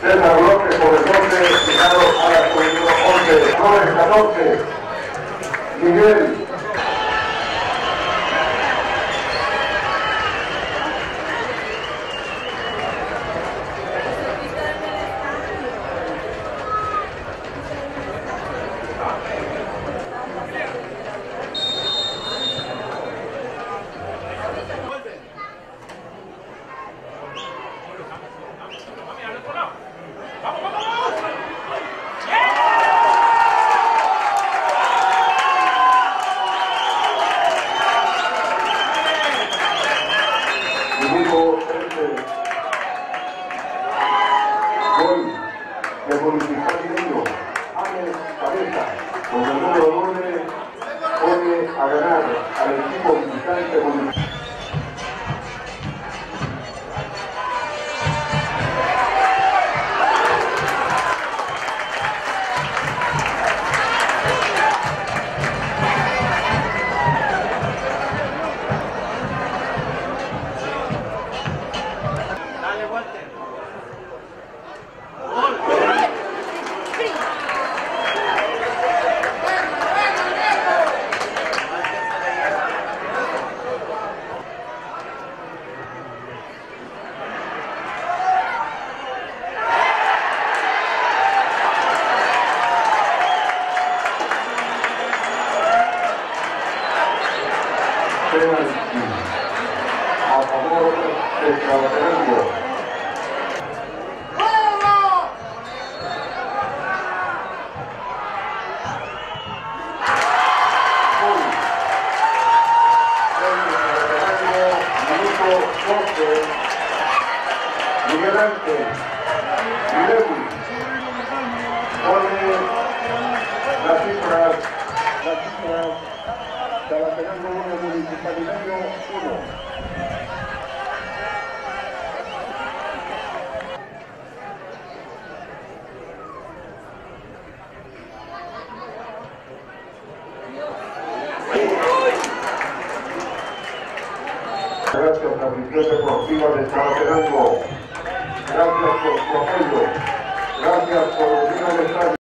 César bloque por el 11, Miguel al equipo visitante. Gracias. Tabatelango 1, Municipalidad 1. Gracias a la Deportiva de Tabatelango.